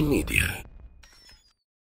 Media.